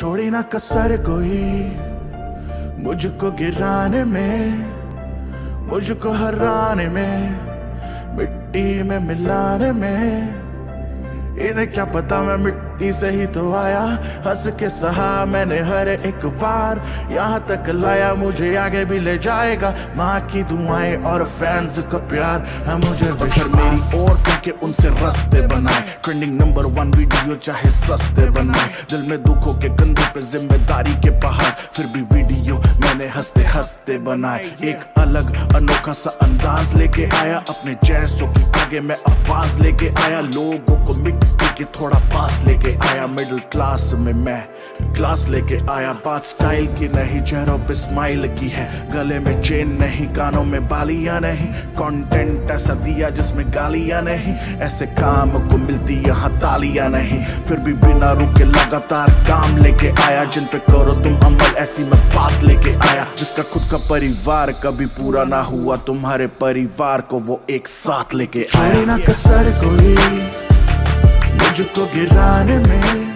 छोड़ी ना कसर कोई। मुझको गिराने में, मुझको हराने में, मिट्टी में मिलाने में। इन्हें क्या पता मैं मिट्टी से ही तो आया। हंस के सहा, मैंने हर एक बार। यहाँ तक लाया, मुझे आगे भी ले जाएगा। माँ की दुआएँ और फैंस का प्यार है मुझे मेरी और फेंके उनसे रास्ते बनाए। ट्रेंडिंग नंबर वन वीडियो चाहे सस्ते बनाए। दिल में दुखों के कंधे पे ज़िम्मेदारी के पहाड़। फिर भी वीडियो मैंने हँसते हँसते बनाए। एक अलग अनोखा सा अंदाज लेके आया। अपने जैसों की आगे मैं आवाज़ लेके आया। लोगों को मिट्टी के थोड़ा पास लेके आया मिडिल क्लास में मैं। क्लास लेके आया, बात स्टाइल की नहीं चेहरों पे स्माइल की है। गले में चेन नहीं, कानों में बालियाँ नहीं। कंटेंट ऐसा दिया जिसमें गालियाँ नहीं। ऐसे काम को मिलती यहाँ तालियाँ नहीं। फिर भी बिना रुके लगातार काम लेके आया। जिन पे करो तुम अमल, ऐसी मैं बात लेके आया। जिसका खुद का परिवार कभी पूरा ना हुआ, तुम्हारे परिवार को वो एक साथ लेके आया। ना कसर कोई। मुझको गिराने में